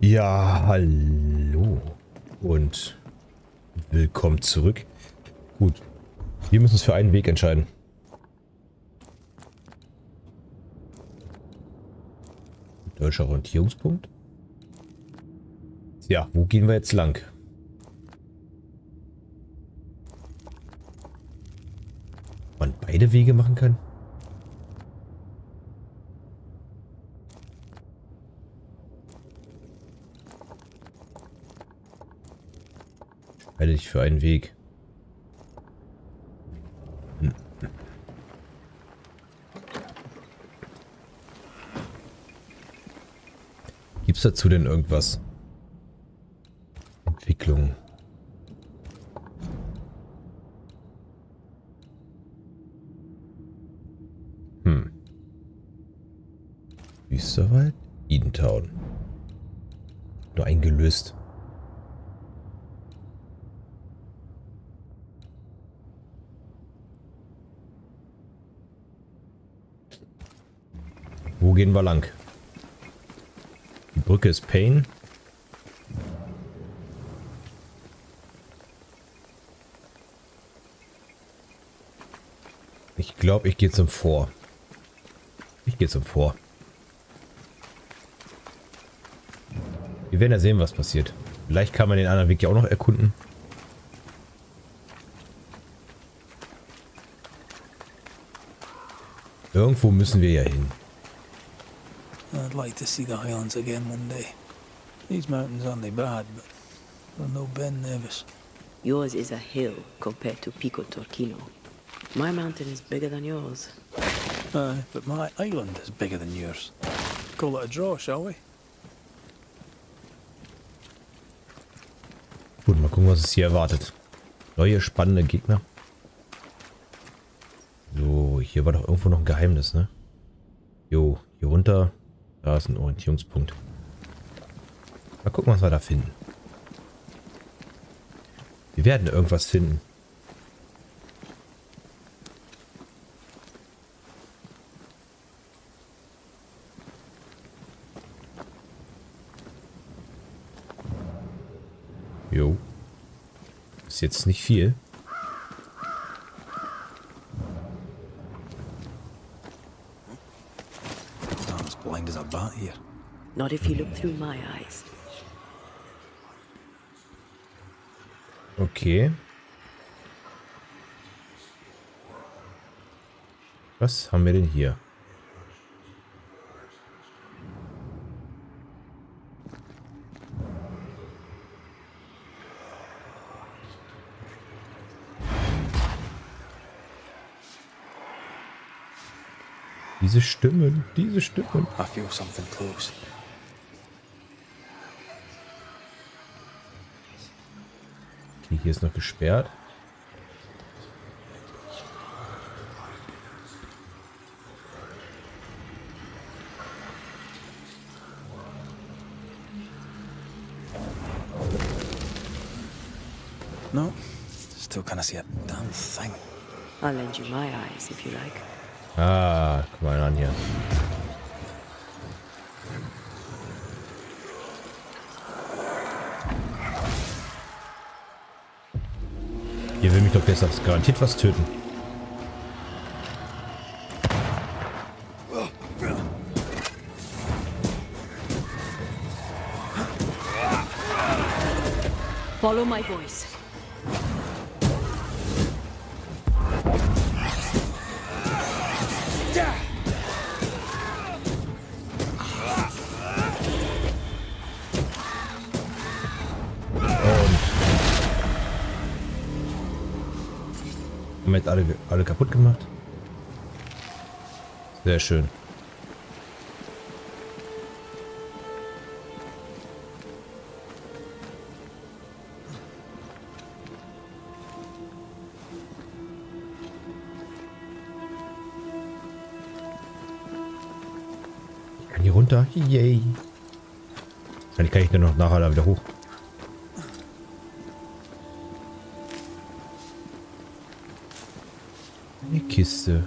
Ja, hallo und willkommen zurück. Gut, wir müssen uns für einen Weg entscheiden. Deutscher Orientierungspunkt. Ja, wo gehen wir jetzt lang? Man beide Wege machen kann? Halte dich für einen Weg. Gibt's dazu denn irgendwas? Entwicklung. Hm. Wüsterwald? Edentown. Nur eingelöst. Gehen wir lang? Die Brücke ist Pain. Ich glaube, ich gehe zum Vor. Ich gehe zum Vor. Wir werden ja sehen, was passiert. Vielleicht kann man den anderen Weg ja auch noch erkunden. Irgendwo müssen wir ja hin. I'd like to see the Highlands again one day. These mountains aren't they bad, but they're no Ben Nevis. Yours is a hill compared to Pico Torquino. My mountain is bigger than yours. Aye, but my island is bigger than yours. Call it a draw, shall we? Gut, mal gucken, was es hier erwartet. Neue spannende Gegner. So, hier war doch irgendwo noch ein Geheimnis, ne? Jo, hier runter. Da ist ein Orientierungspunkt. Mal gucken, was wir da finden. Wir werden irgendwas finden. Jo. Ist jetzt nicht viel. I'm as blind as a bat here. Not if you look through my eyes. Okay. Was haben wir denn hier? Diese Stimmen, diese Stimmen. I feel something close. Okay, hier ist noch gesperrt. No, still can't see a damn thing. I'll lend you my eyes if you like. Ah, guck mal an hier. Hier will mich doch besser garantiert was töten. Follow my voice. Haben wir jetzt alle, alle kaputt gemacht? Sehr schön. Ich kann hier runter. Yay. Dann kann ich nur noch nachher da wieder hoch. Kiste.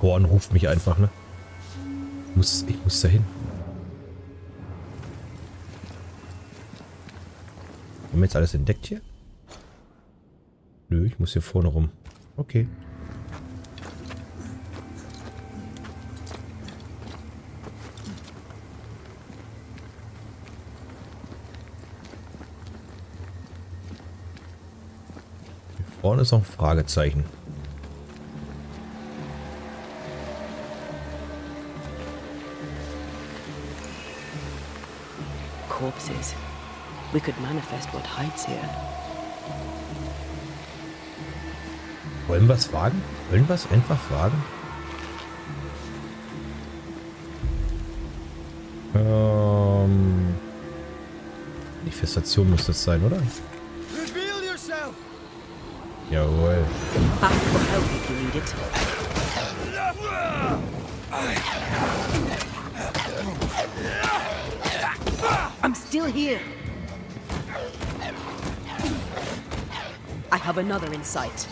Horn ruft mich einfach, ne? Muss muss, ich muss da hin. Haben wir jetzt alles entdeckt hier? Nö, ich muss hier vorne rum. Okay. Vorne ist noch ein Fragezeichen. Corpses. We could manifest what hides here. Wollen wir es wagen? Wollen wir es einfach wagen? Ähm. Die Festation muss das sein, oder? Need it. I'm still here. I have another in sight.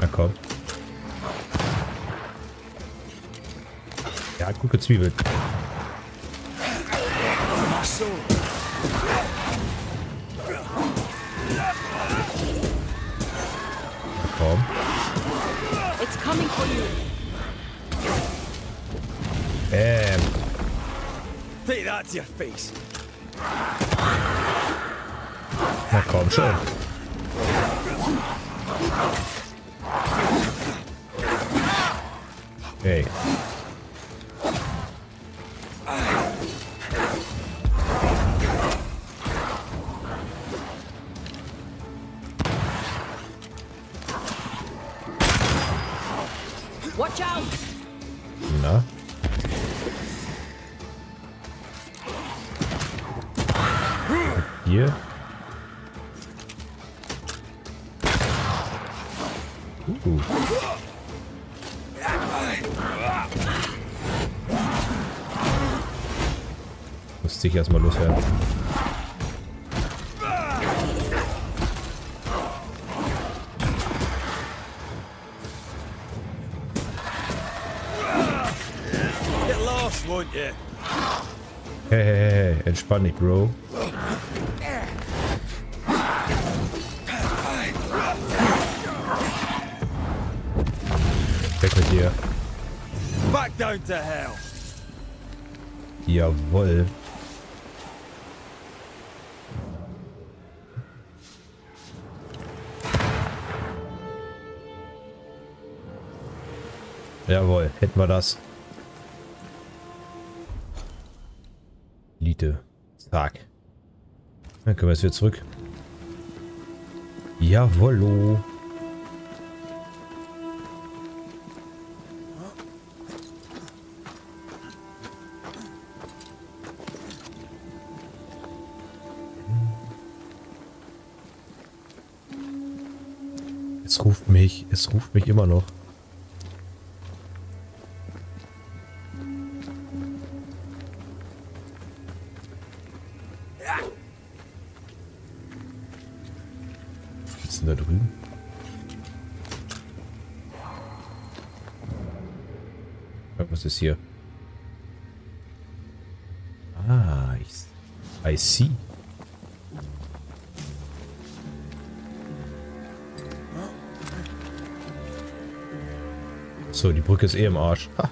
Na komm. Ja, gut gezwiebelt. Take that your face. Na komm schon. Hey. Ich erstmal loswerden. Hey, hey, hey, entspann dich, Bro. Weg mit dir. Back down to hell. Jawoll. Jawohl, hätten wir das. Elite. Zack. Dann können wir jetzt wieder zurück. Jawollo. Es ruft mich, es ruft mich immer noch. Ist hier? Ah, ich, I see. So, die Brücke ist eh im Arsch. Ha.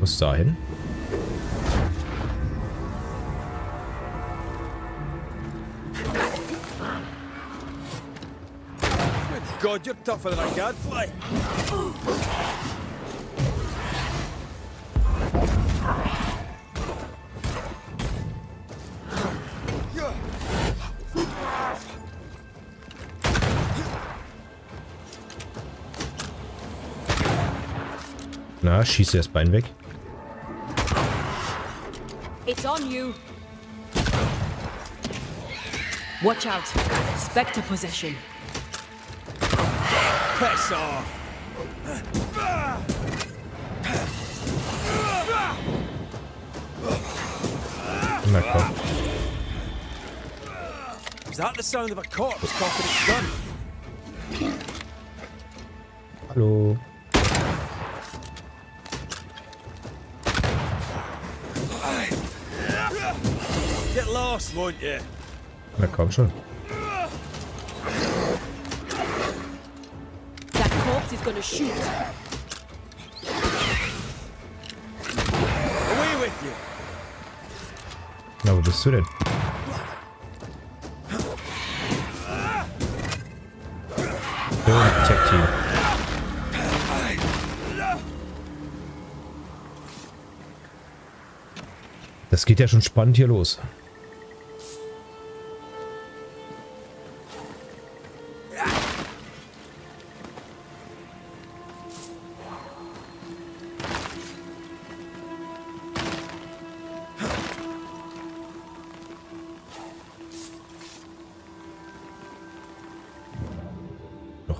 Muss. Good God, you're tougher than a gadfly. Na, schieße das Bein weg. It's on you. Watch out. Spectre possession. Piss off. Is that the sound of a corpse cocking its gun? Hallo. Get lost, won't you? Na komm schon. Corpse is gonna shoot. Away with you. Na, wo bist du denn? Das geht ja schon spannend hier los.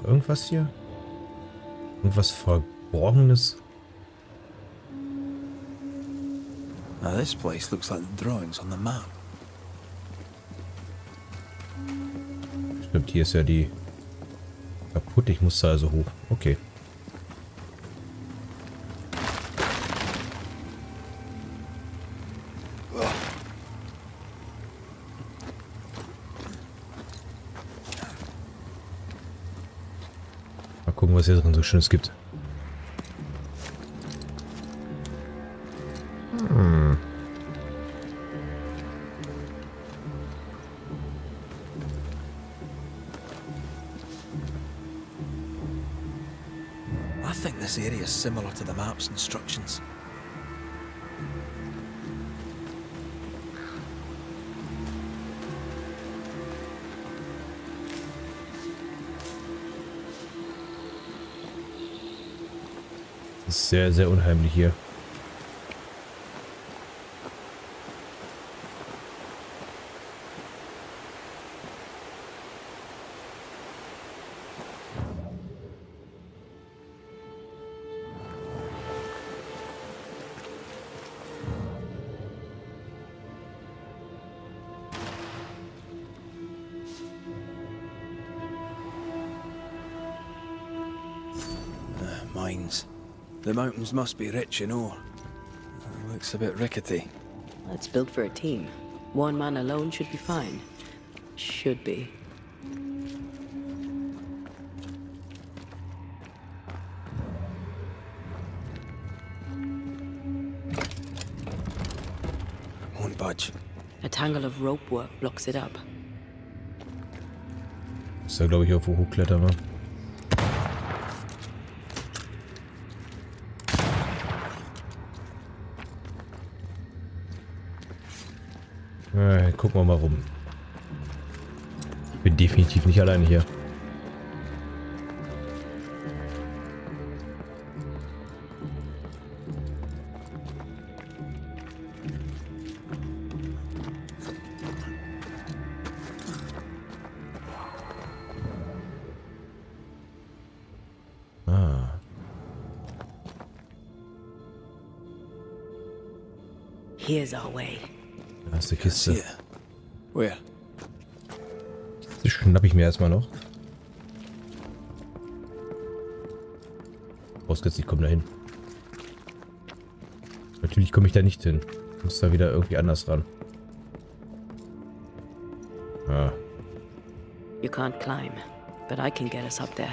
Irgendwas hier? Irgendwas Verborgenes? Now this place looks like the drawings on the map. Stimmt, hier ist ja die kaputt. Ich muss da also hoch. Okay. Was hier drin so Schönes gibt. Hmm. I think this area is similar to the map's instructions. Sehr, sehr unheimlich hier. Mountains must be rich in ore. Uh, looks a bit rickety. It's built for a team. One man alone should be fine. Should be. Won't budge. A tangle of rope work blocks it up. Ist da, glaube ich, auf wo gucken wir mal rum. Ich bin definitiv nicht alleine hier. Ah. Here's our way. Da ist die Kiste. Here. Where? Die schnapp ich mir erstmal noch. Vorausgesetzt, ich komme da hin. Natürlich komme ich da nicht hin. Ich muss da wieder irgendwie anders ran. Ah. You can't climb, but I can get us up there.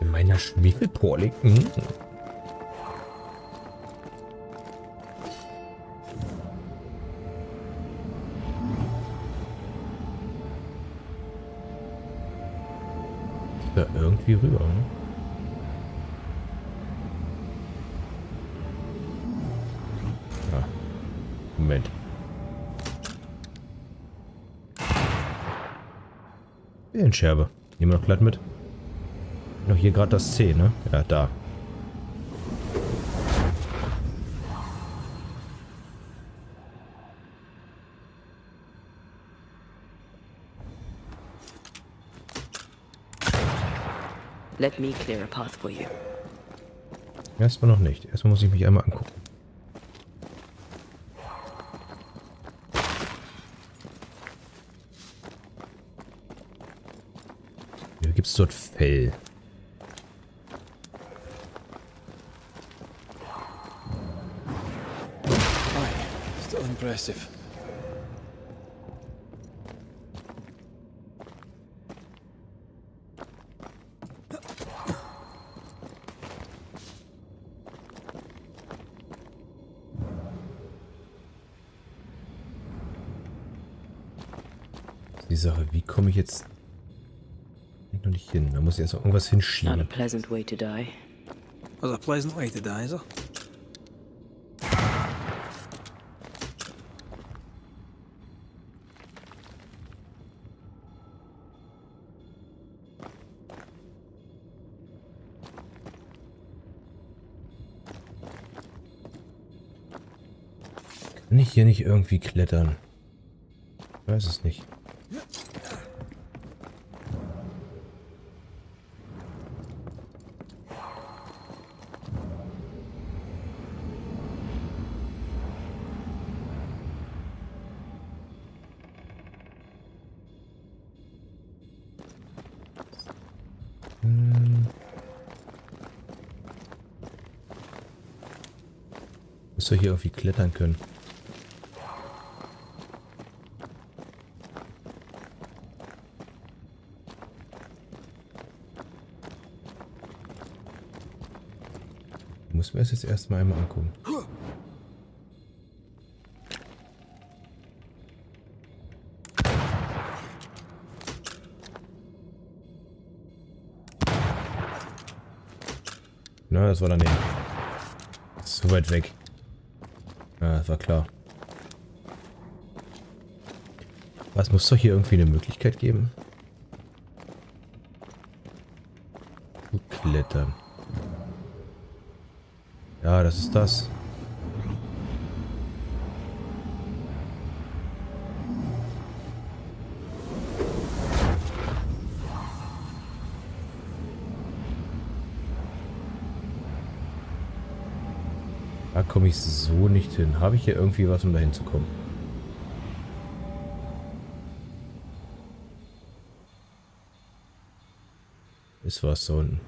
In meiner Schwefelporlik? Hm. Irgendwie rüber, ne? Ja. Moment. Scherbe. Nehmen wir noch glatt mit. Noch hier gerade das C, ne? Ja, da. Let me clear a path for you. Erstmal noch nicht. Erstmal muss ich mich einmal angucken. Hier gibt es dort Fell. Still impressive. Die Sache, wie komme ich jetzt noch nicht hin? Da muss ich erst noch irgendwas Not a hinschieben. pleasant way to die. Was a pleasant way to die, it? Kann ich hier nicht irgendwie klettern? Ich weiß es nicht. Doch hier irgendwie klettern können. Muss mir das jetzt erstmal einmal angucken. Na, das war daneben. So weit weg. Ja, das war klar. Was muss doch hier irgendwie eine Möglichkeit geben? Zu klettern. Ja, das ist das. Komme ich so nicht hin. Habe ich hier irgendwie was, um da hinzukommen? Ist was da unten.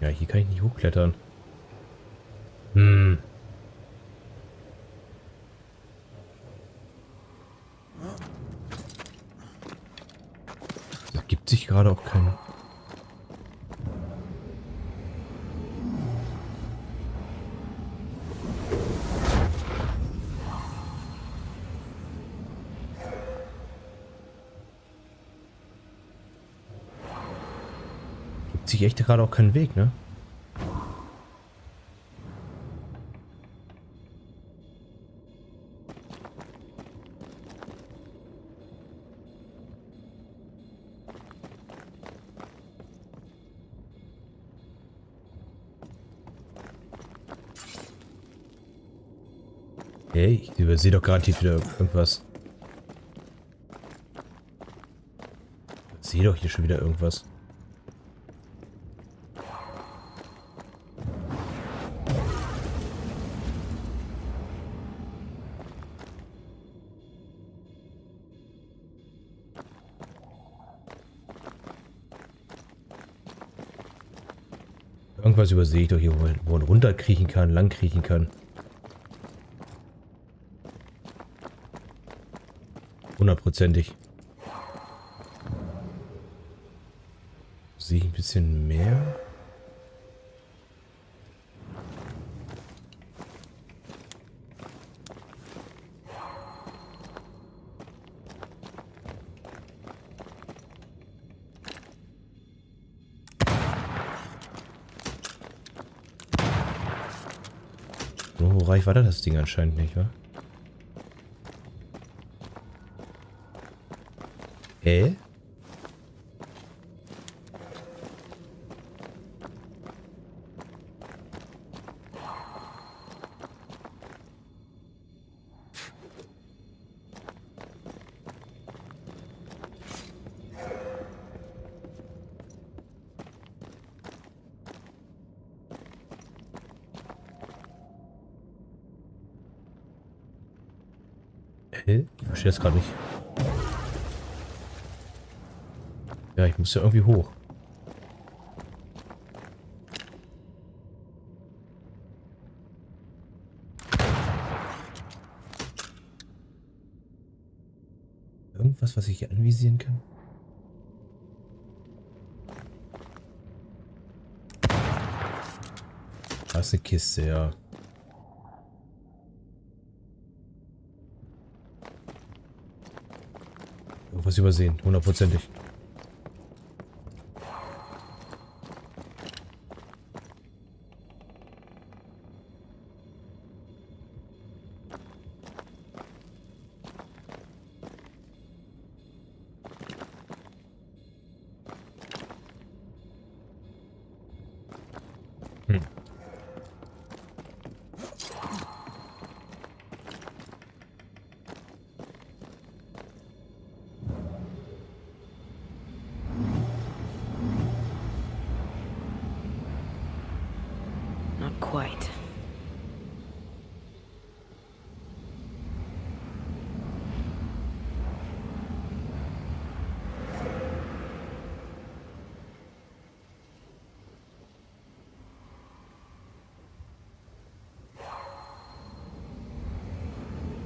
Ja, hier kann ich nicht hochklettern. Hm. Da gibt sich gerade auch kein... Sich echt gerade auch keinen Weg, ne? Hey, ich übersehe doch garantiert wieder irgendwas. Ich sehe doch hier schon wieder irgendwas. Irgendwas übersehe ich doch hier, wo man runterkriechen kann, langkriechen kann. Hundertprozentig. Sehe ich ein bisschen mehr? War das Ding anscheinend nicht, wa? Hä? Hä? Ich verstehe das gerade nicht. Ja, ich muss ja irgendwie hoch. Irgendwas, was ich hier anvisieren kann? Da ist eine Kiste, ja. Irgendwas übersehen, hundertprozentig.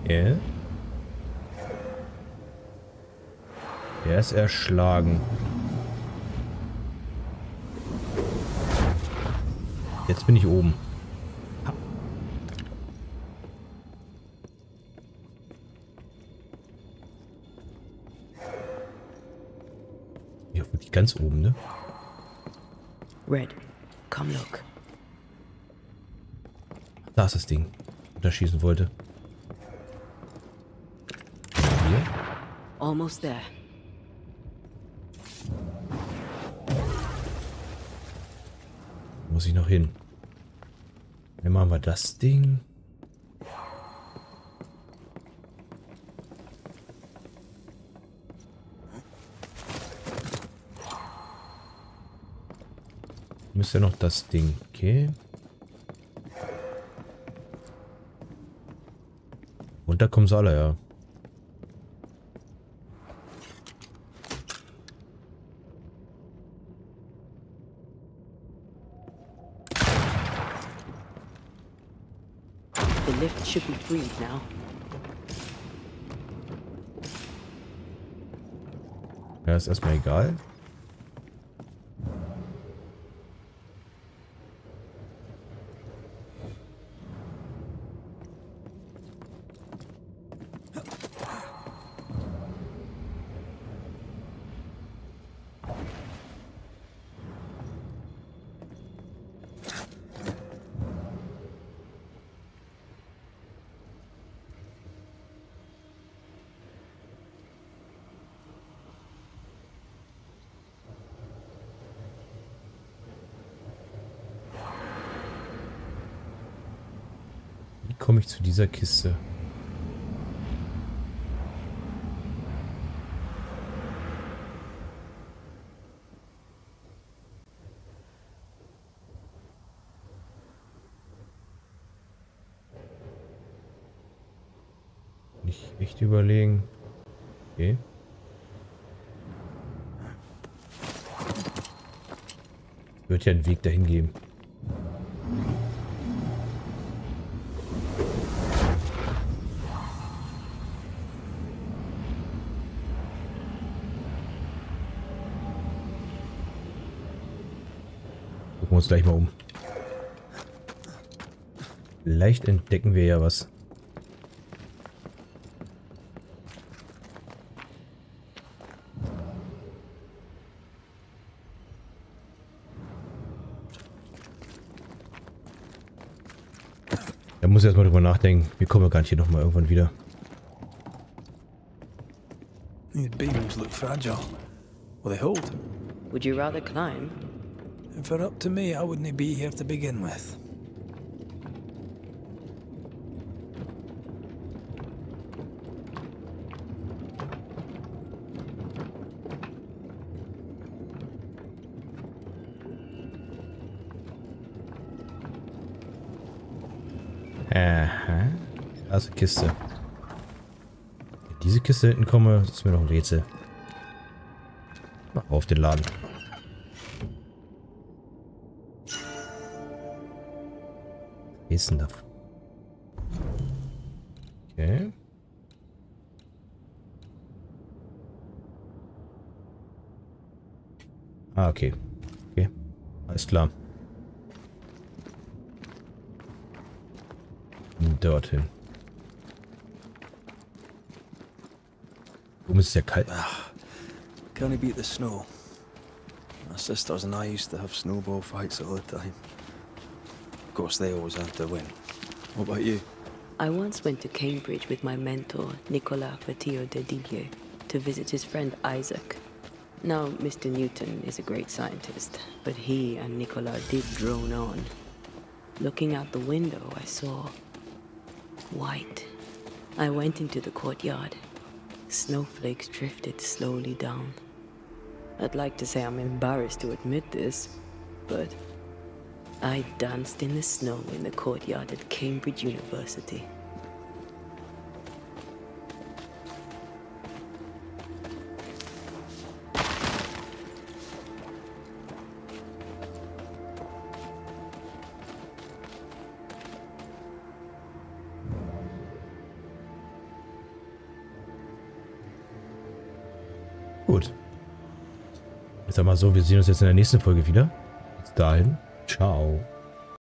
Er? Er ist erschlagen. Jetzt bin ich oben. Ganz oben, ne? Red, come look. Da ist das Ding, das schießen wollte. Hier? Almost there. Muss ich noch hin? Dann machen wir das Ding. Müsste noch das Ding. Okay. Und da kommen sie alle, ja. The lift should be freed now. Ja, ist erstmal egal. Komme ich zu dieser Kiste? Nicht echt überlegen. Okay. Wird ja einen Weg dahin geben. Gucken wir uns gleich mal um. Vielleicht entdecken wir ja was. Da muss ich erstmal drüber nachdenken. Wir kommen ja gar nicht hier nochmal irgendwann wieder. These beams look fragile. Well, they hold. Would you rather climb? If it up to me, I wouldn't be here to begin with. Aha. Eine Kiste. diese Kiste hinten komme, ist mir noch ein Rätsel. Mach auf den Laden. Was ist? Okay. Ah, okay. Okay. Alles klar. Dorthin. Warum ist es ja kalt? Can't beat the snow. My sisters and I used to have snowball fights all the time. Of course, they always have to win. What about you? I once went to Cambridge with my mentor, Nicolas Fatio de Didier, to visit his friend Isaac. Now, Mr. Newton is a great scientist, but he and Nicolas did drone on. Looking out the window, I saw white. I went into the courtyard. Snowflakes drifted slowly down. I'd like to say I'm embarrassed to admit this, but I danced in the snow in the courtyard at Cambridge University. Gut. Ich sag mal so, wir sehen uns jetzt in der nächsten Folge wieder. Bis dahin. Ciao.